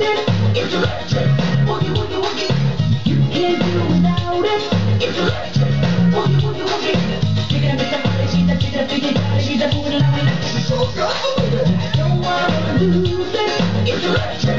it's electric. Woogie, woogie, woogie. You can't do without it, it's electric. Woogie, woogie, woogie. A, a, a, a, a, a,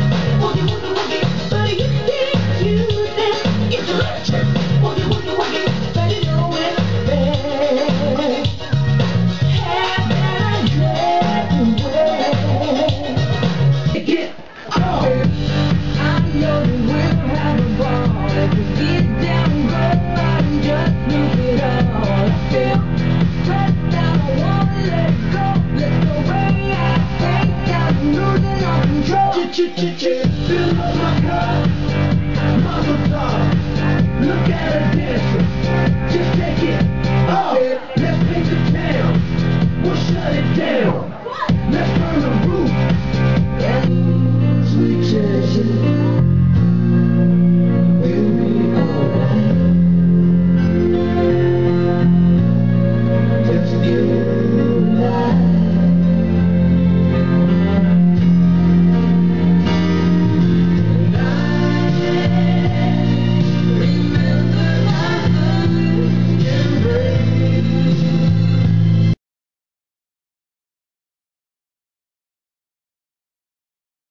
ch ch ch